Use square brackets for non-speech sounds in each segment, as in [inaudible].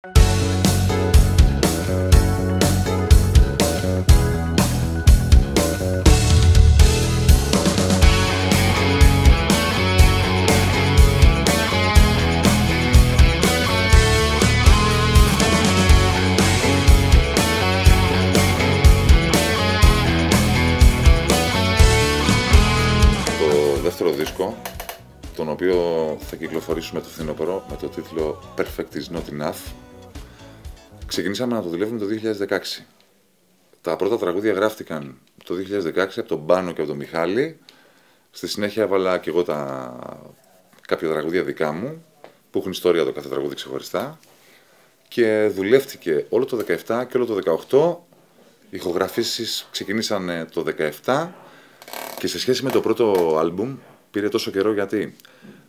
Το δεύτερο δίσκο, τον οποίο θα κυκλοφορήσουμε το φθινόπωρο με το τίτλο Perfect is not enough, ξεκινήσαμε να το δουλεύουμε το 2016. Τα πρώτα τραγούδια γράφτηκαν το 2016 από τον Πάνο και από τον Μιχάλη. Στη συνέχεια έβαλα και εγώ τα... κάποια τραγούδια δικά μου, που έχουν ιστορία το κάθε τραγούδι ξεχωριστά. Και δουλεύτηκε όλο το 17 και όλο το 18. Οι ηχογραφήσεις ξεκινήσαν το 17 και σε σχέση με το πρώτο άλμπουμ πήρε τόσο καιρό γιατί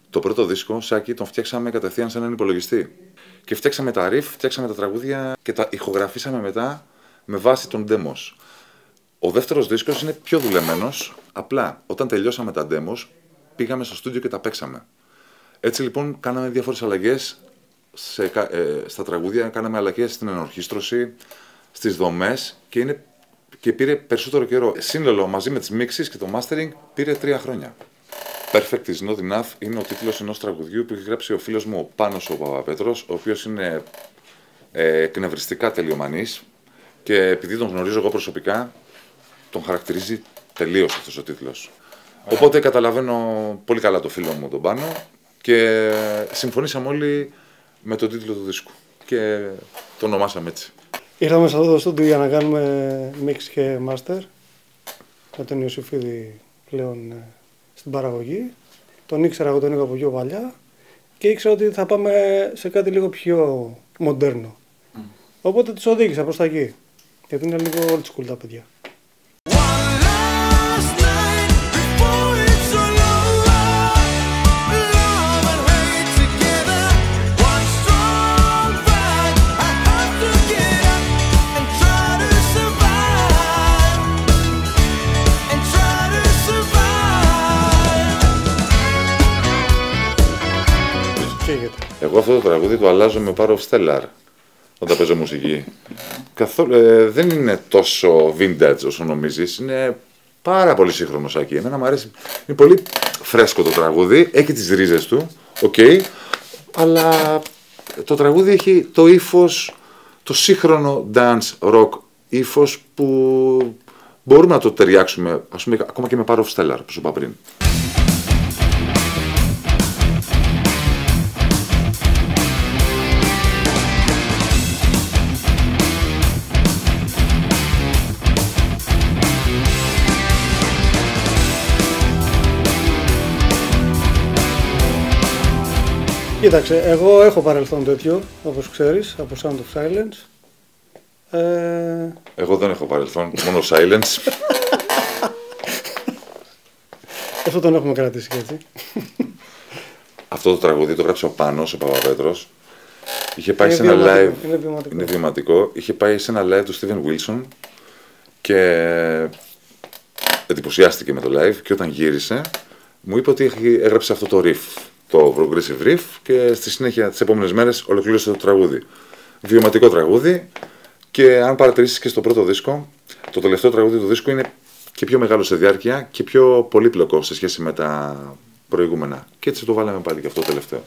το πρώτο δίσκο, Σάκη, τον φτιάξαμε κατευθείαν σε έναν υπολογιστή. Και φτιάξαμε τα riff, φτιάξαμε τα τραγούδια και τα ηχογραφήσαμε μετά με βάση τον demos. Ο δεύτερος δίσκος είναι πιο δουλεμένος, απλά όταν τελειώσαμε τα demos πήγαμε στο στούντιο και τα παίξαμε. Έτσι λοιπόν κάναμε διάφορες αλλαγές σε, κα- ε, στα τραγούδια, κάναμε αλλαγές στην ενορχίστρωση, στις δομές και, είναι, και πήρε περισσότερο καιρό. Σύνολο μαζί με τις μίξεις και το mastering πήρε τρία χρόνια. Perfect is not enough είναι ο τίτλος ενός τραγουδιού που έχει γράψει ο φίλος μου ο Πάνος ο Παπαπέτρος, ο οποίος είναι ε, εκνευριστικά τελειομανής και επειδή τον γνωρίζω εγώ προσωπικά, τον χαρακτηρίζει τελείως αυτός ο τίτλος. Οπότε καταλαβαίνω πολύ καλά το φίλο μου τον Πάνο και συμφωνήσαμε όλοι με τον τίτλο του δίσκου και το ονομάσαμε έτσι. Ήρθαμε σε αυτό το στούντιο για να κάνουμε mix και master με τον Ιωσήφιδη πλέον ε, στην παραγωγή. Τον ήξερα, εγώ τον είχα από πιο παλιά και ήξερα ότι θα πάμε σε κάτι λίγο πιο μοντέρνο. Οπότε τους οδήγησα προς τα εκεί. Γιατί είναι λίγο old school τα παιδιά. Εγώ αυτό το τραγούδι το αλλάζω με Parov Stelar όταν παίζω μουσική. Καθόλου, ε, δεν είναι τόσο vintage όσο νομίζεις, είναι πάρα πολύ σύγχρονο Σάκη. Εμένα μου αρέσει, είναι πολύ φρέσκο το τραγούδι, έχει τις ρίζες του, οκ, αλλά το τραγούδι έχει το ύφος, το σύγχρονο dance rock ύφος που μπορούμε να το ταιριάξουμε, ας πούμε, ακόμα και με Parov Stelar που σου είπα πριν. Κοίταξε, εγώ έχω παρελθόν τέτοιο, όπως ξέρεις, από Sound of Silence. Ε, Εγώ δεν έχω παρελθόν, μόνο silence. [laughs] αυτό τον έχουμε κρατήσει και έτσι. Αυτό το τραγούδι το γράψε ο Πάνος, ο Παπαπέτρος. Είχε πάει Είναι σε ένα βιωματικό, live. είναι βιωματικό. Είναι βιωματικό. Είχε πάει σε ένα live του Steven Wilson και εντυπωσιάστηκε με το live και όταν γύρισε μου είπε ότι έχει- έγραψε αυτό το riff, το progressive riff και στη συνέχεια τις επόμενες μέρες ολοκλήρωσε το τραγούδι. Βιωματικό τραγούδι και αν παρατηρήσεις και στο πρώτο δίσκο, το τελευταίο τραγούδι του δίσκου είναι και πιο μεγάλο σε διάρκεια και πιο πολύπλοκο σε σχέση με τα προηγούμενα. Και έτσι το βάλαμε πάλι και αυτό το τελευταίο.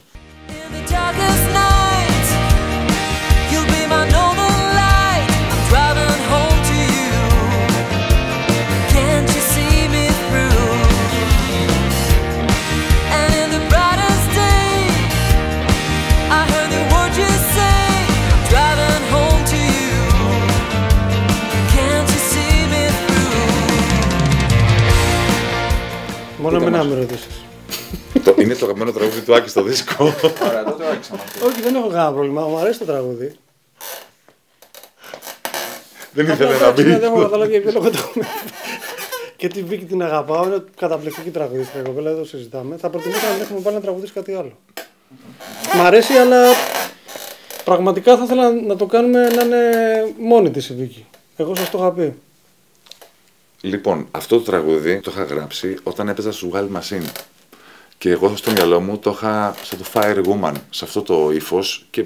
Να μας. με ρωτήσεις. Το- είναι το αγαπημένο τραγούδι του Άκη στο δίσκο. Ωραία, τότε άρχισα να Όχι, δεν έχω κανένα πρόβλημα. Μου αρέσει το τραγούδι. Δεν Απλά ήθελε να εντάξει, μπει. Δεν έχω καταλάβει για ποιο λόγο το έχουμε. Και τη Βίκη την αγαπάω, είναι καταπληκτική τραγουδίστρια η κοπέλα, δεν το συζητάμε. Θα προτιμούσα να την έχουμε πάλι να τραγουδίσει κάτι άλλο. Μ' αρέσει, αλλά πραγματικά θα ήθελα να το κάνουμε να είναι μόνη της η Βίκη. Εγώ σας το είχα πει. Λοιπόν, αυτό το τραγούδι το είχα γράψει όταν έπαιζα στο Wild Machine. Και εγώ στο μυαλό μου το είχα σαν το Fire Woman, σε αυτό το ύφος και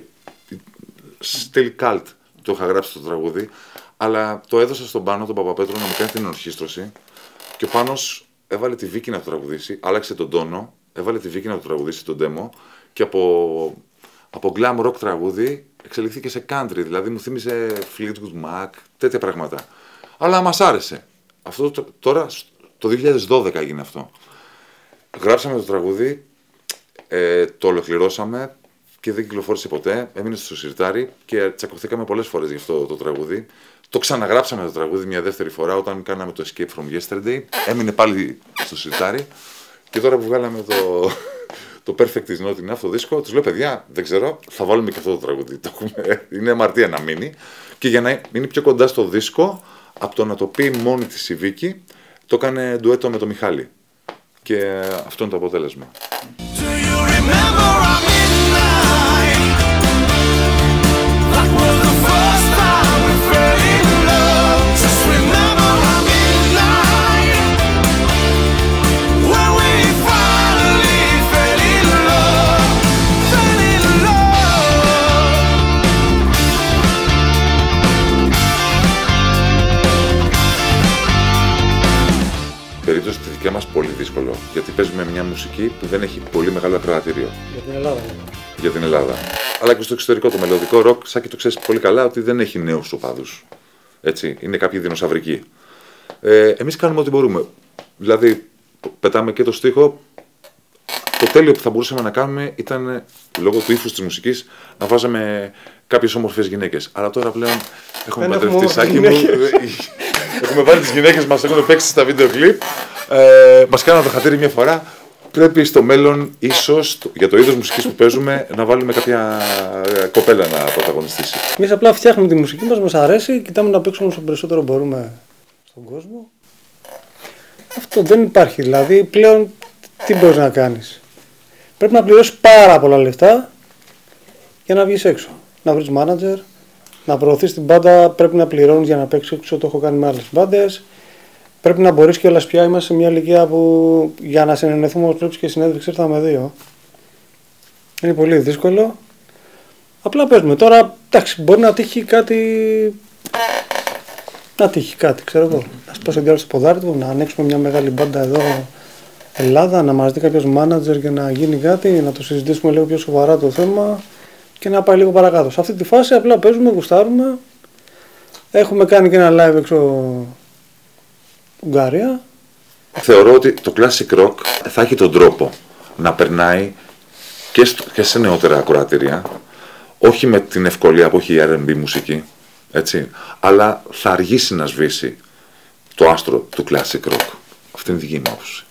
στυλ cult το είχα γράψει το τραγούδι, αλλά το έδωσα στον Πάνο, τον Παπαπέτρο, να μου κάνει την ορχήστρωση και ο Πάνος έβαλε τη Βίκη να το τραγουδήσει, άλλαξε τον τόνο, έβαλε τη Βίκη να το τραγουδήσει τον demo και από, από glam rock τραγούδι εξελιχθήκε σε country, δηλαδή μου θύμισε Fleetwood Mac, τέτοια πράγματα. Αλλά μας άρεσε. Αυτό το- τώρα, το 2012 έγινε αυτό. Γράψαμε το τραγούδι, ε, το ολοκληρώσαμε και δεν κυκλοφόρησε ποτέ. Έμεινε στο σιρτάρι και τσακωθήκαμε πολλές φορές γι' αυτό το τραγούδι. Το ξαναγράψαμε το τραγούδι μια δεύτερη φορά όταν κάναμε το Escape from Yesterday. Έμεινε πάλι στο σιρτάρι. Και τώρα που βγάλαμε το, το Perfect is not enough το δίσκο, τους λέω παιδιά, δεν ξέρω, θα βάλουμε και αυτό το τραγούδι. Το έχουμε, είναι αμαρτία να μείνει. Και για να μείνει πιο κοντά στο δίσκο, από το να το πει μόνη της η Βίκη, το έκανε ντουέτο με τον Μιχάλη. Και αυτό είναι το αποτέλεσμα. Γιατί παίζουμε μια μουσική που δεν έχει πολύ μεγάλο ακροατήριο Για την Ελλάδα. λέμε. για την Ελλάδα. Αλλά και στο εξωτερικό το μελλοντικό ροκ, σαν και το ξέρεις πολύ καλά, ότι δεν έχει νέους οπαδούς. Έτσι, είναι κάποιοι δεινοσαυρικοί. Ε, Εμείς κάνουμε ό,τι μπορούμε. Δηλαδή, πετάμε και το στίχο. Το τέλειο που θα μπορούσαμε να κάνουμε ήταν, ε, λόγω του ύφους της μουσικής, να βάζαμε κάποιες όμορφες γυναίκες. Αλλά τώρα πλέον έχουμε Δεν έχουμε παντρευτεί όμορφες σάκι μου. [laughs] έχουμε βάλει τις γυναίκες μας, έχουν παίξει στα βίντεο κλιπ. Ε, μας κάνανε το χατήρι μια φορά. Πρέπει στο μέλλον, ίσως για το είδος μουσικής που παίζουμε, να βάλουμε κάποια ε, κοπέλα να πρωταγωνιστήσει. Εμείς απλά φτιάχνουμε τη μουσική μας, μας αρέσει, κοιτάμε να παίξουμε όσο περισσότερο μπορούμε στον κόσμο. Αυτό δεν υπάρχει. Δηλαδή πλέον τι μπορείς να κάνεις. Πρέπει να πληρώσεις πάρα πολλά λεφτά για να βγεις έξω. Να βρεις manager, να προωθείς την μπάντα, πρέπει να πληρώνεις για να παίξεις έξω. Το έχω κάνει με άλλες μπάντες. Πρέπει να μπορείς κιόλας πια. Είμαστε σε μια ηλικία που για να συνενεθούμε όπως πρέπει και συνέντευξη ήρθαμε δύο. Είναι πολύ δύσκολο. Απλά παίζουμε. Τώρα, εντάξει, μπορεί να τύχει κάτι. Να τύχει κάτι, ξέρω εγώ. Να σπάσει διάλογο στο ποδάρι του, να ανοίξουμε μια μεγάλη μπάντα εδώ Ελλάδα, να μας δει κάποιος μάνατζερ και να γίνει κάτι, να το συζητήσουμε λίγο πιο σοβαρά το θέμα και να πάει λίγο παρακάτω. Σε αυτή τη φάση απλά παίζουμε, γουστάρουμε. Έχουμε κάνει και ένα live έξω Ουγγαρία. Θεωρώ ότι το classic rock θα έχει τον τρόπο να περνάει και, στο, και σε νεότερα ακροατήρια, όχι με την ευκολία που έχει η R&B μουσική, έτσι, αλλά θα αργήσει να σβήσει το άστρο του classic rock. Αυτή είναι η δική μου άποψη.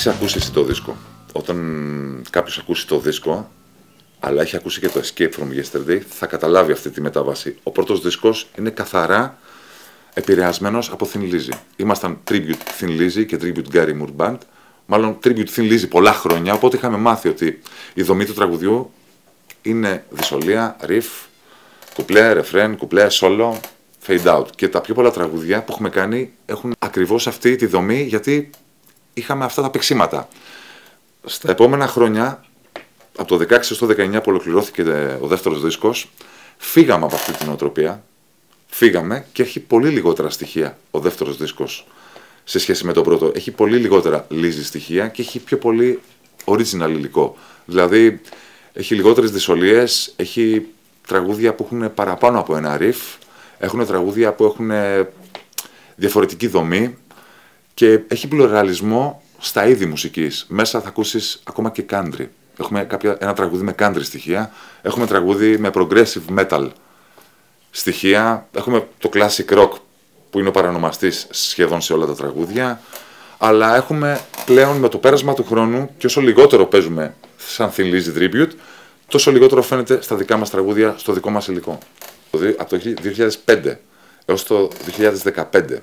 Έχεις ακούσει εσύ το δίσκο; Όταν κάποιος ακούσει το δίσκο, αλλά έχει ακούσει και το Escape from Yesterday, θα καταλάβει αυτή τη μετάβαση. Ο πρώτος δίσκος είναι καθαρά επηρεασμένος από Thin Lizzy. Ήμασταν tribute Thin Lizzy και tribute Gary Moore Band. Μάλλον tribute Thin Lizzy πολλά χρόνια, οπότε είχαμε μάθει ότι η δομή του τραγουδιού είναι δυσολία, riff, κουπλέ, ρεφρέν, κουπλέ, solo, fade out. Και τα πιο πολλά τραγουδιά που έχουμε κάνει έχουν ακριβώς αυτή τη δομή γιατί είχαμε αυτά τα παίξίματα. Στα επόμενα χρόνια, από το 16 στο 19 που ολοκληρώθηκε ο δεύτερος δίσκος, φύγαμε από αυτή την οτροπία. Φύγαμε και έχει πολύ λιγότερα στοιχεία ο δεύτερος δίσκος σε σχέση με τον πρώτο. Έχει πολύ λιγότερα λύζη στοιχεία και έχει πιο πολύ original υλικό. Δηλαδή, έχει λιγότερες δυσολίες, έχει τραγούδια που έχουν παραπάνω από ένα riff, έχουν τραγούδια που έχουν διαφορετική δομή και έχει πλουραλισμό στα είδη μουσικής. Μέσα θα ακούσεις ακόμα και country. Έχουμε κάποια, ένα τραγούδι με country στοιχεία, έχουμε τραγούδι με progressive metal στοιχεία, έχουμε το classic rock που είναι ο παρανομαστής σχεδόν σε όλα τα τραγούδια, αλλά έχουμε πλέον με το πέρασμα του χρόνου και όσο λιγότερο παίζουμε σαν Thin Lizzy Tribute, τόσο λιγότερο φαίνεται στα δικά μας τραγούδια, στο δικό μας υλικό. Το δι- Από το 2005 έως το 2015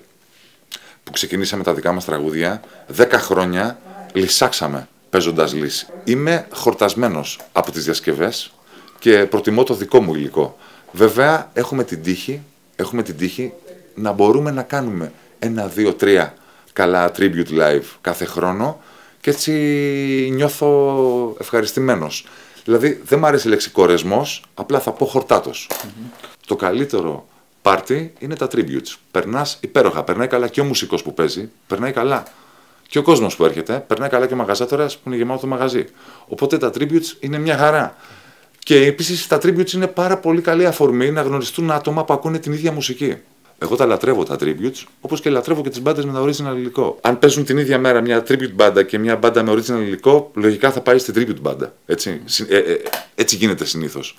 που ξεκινήσαμε τα δικά μας τραγούδια, 10 χρόνια λυσάξαμε παίζοντας λύση. Είμαι χορτασμένος από τις διασκευές και προτιμώ το δικό μου υλικό. Βέβαια έχουμε την τύχη, έχουμε την τύχη να μπορούμε να κάνουμε ένα, δύο, τρία καλά tribute live κάθε χρόνο και έτσι νιώθω ευχαριστημένος. Δηλαδή δεν μου αρέσει η λέξη κορεσμός, απλά θα πω χορτατος Το καλύτερο πάρτι είναι τα tributes. Περνάς υπέροχα, περνάει καλά και ο μουσικός που παίζει, περνάει καλά. Και ο κόσμος που έρχεται, περνάει καλά και ο μαγαζάτορας που είναι γεμάτο το μαγαζί. Οπότε τα tributes είναι μια χαρά. Και επίσης τα tributes είναι πάρα πολύ καλή αφορμή να γνωριστούν άτομα που ακούνε την ίδια μουσική. Εγώ τα λατρεύω τα tributes, όπως και λατρεύω και τις μπάντες με τα original υλικό. Αν παίζουν την ίδια μέρα μια tribute μπάντα και μια μπάντα με original υλικό, λογικά θα πάει στην tribute μπάντα. Έτσι, Συ- ε, ε, έτσι γίνεται συνήθως.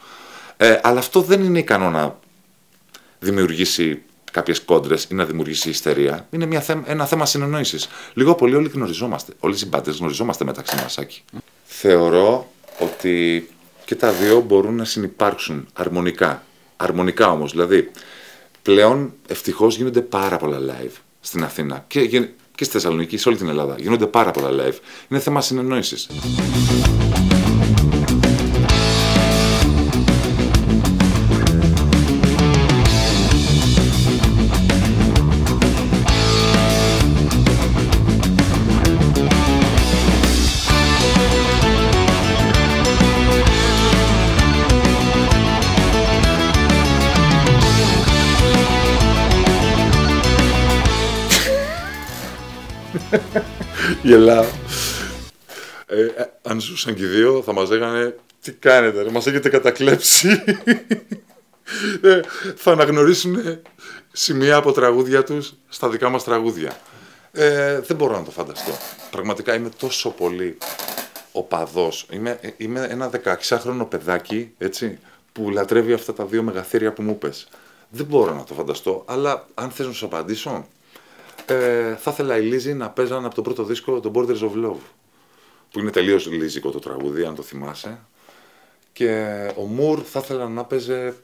Ε, αλλά αυτό δεν είναι ικανό να δημιουργήσει κάποιες κόντρες ή να δημιουργήσει ιστερία. Είναι μια θέ- ένα θέμα συνεννόησης. Λίγο πολύ όλοι γνωριζόμαστε. Όλοι οι συμπάτες γνωριζόμαστε μεταξύ μας, Άκη. Θεωρώ ότι και τα δύο μπορούν να συνεπάρξουν αρμονικά. Αρμονικά όμως. Δηλαδή, πλέον ευτυχώς γίνονται πάρα πολλά live στην Αθήνα και, γεν- και στη Θεσσαλονίκη, σε όλη την Ελλάδα. Γίνονται πάρα πολλά live. Είναι θέμα συνεννόησης. Γελάω. Ε, ε, αν ζούσαν και οι δύο θα μας λέγανε τι κάνετε ρε, μας έχετε κατακλέψει. Ε, θα αναγνωρίσουν σημεία από τραγούδια τους στα δικά μας τραγούδια. Ε, δεν μπορώ να το φανταστώ. Πραγματικά είμαι τόσο πολύ οπαδός. Είμαι, ε, είμαι ένα 16χρονο παιδάκι, έτσι, που λατρεύει αυτά τα δύο μεγαθύρια που μου είπες. Δεν μπορώ να το φανταστώ, αλλά αν θες να σου απαντήσω, ε, θα ήθελα η Λίζη να παίζανε από το πρώτο δίσκο το Borders of Love που είναι τελείως λίζικο το τραγούδι αν το θυμάσαι. Και ο Μουρ θα ήθελα να παίζε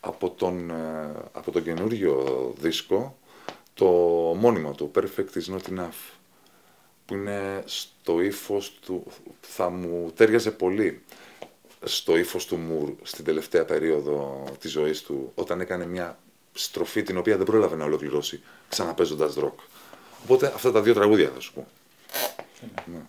από τον, ε, από τον καινούριο δίσκο το μόνιμο του Perfect is not enough που είναι στο ύφος του θα μου τέριαζε πολύ στο ύφος του Μουρ στην τελευταία περίοδο της ζωής του όταν έκανε μια στροφή την οποία δεν πρόλαβε να ολοκληρώσει ξαναπέζοντας ροκ. Οπότε αυτά τα δύο τραγούδια θα σου πω. Ναι.